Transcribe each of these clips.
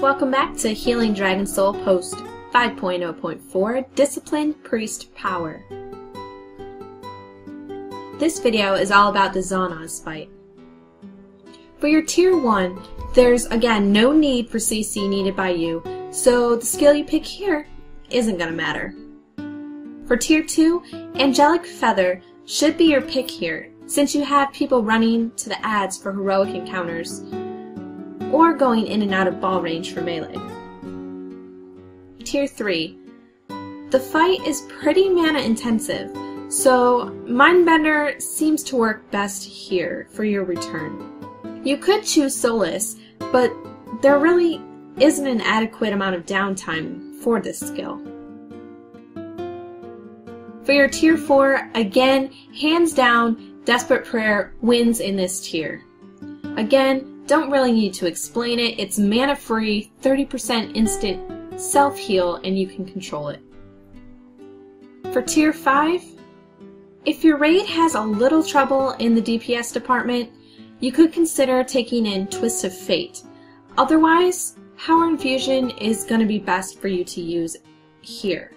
Welcome back to Healing Dragon Soul Post 5.0.4 Discipline Priest Power. This video is all about the Zon'Ozz fight. For your Tier 1, there's again no need for CC needed by you, so the skill you pick here isn't going to matter. For Tier 2, Angelic Feather should be your pick here, since you have people running to the ads for heroic encounters, or going in and out of ball range for melee. Tier 3. The fight is pretty mana intensive, so Mindbender seems to work best here for your return. You could choose Solace, but there really isn't an adequate amount of downtime for this skill. For your tier 4, again, hands down, Desperate Prayer wins in this tier. Again, don't really need to explain it, it's mana free, 30% instant self heal, and you can control it. For tier 5, if your raid has a little trouble in the DPS department, you could consider taking in Twist of Fate. Otherwise, Power Infusion is going to be best for you to use here.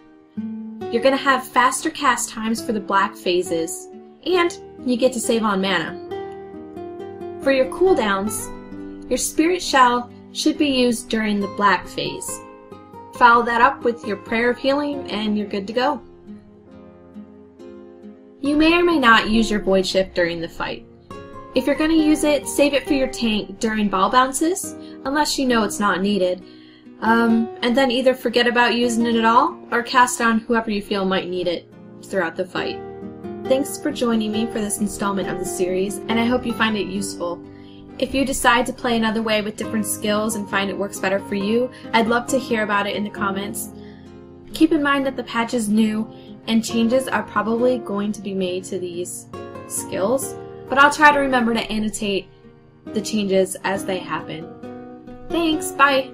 You're going to have faster cast times for the black phases, and you get to save on mana. For your cooldowns, your Spirit Shell should be used during the black phase. Follow that up with your Prayer of Healing and you're good to go. You may or may not use your Void Shift during the fight. If you're going to use it, save it for your tank during ball bounces, unless you know it's not needed. Um, and then either forget about using it at all, or cast on whoever you feel might need it throughout the fight. Thanks for joining me for this installment of the series, and I hope you find it useful. If you decide to play another way with different skills and find it works better for you, I'd love to hear about it in the comments. Keep in mind that the patch is new, and changes are probably going to be made to these skills, but I'll try to remember to annotate the changes as they happen. Thanks, bye!